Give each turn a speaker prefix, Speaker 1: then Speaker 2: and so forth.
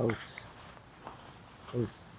Speaker 1: Os. É Os.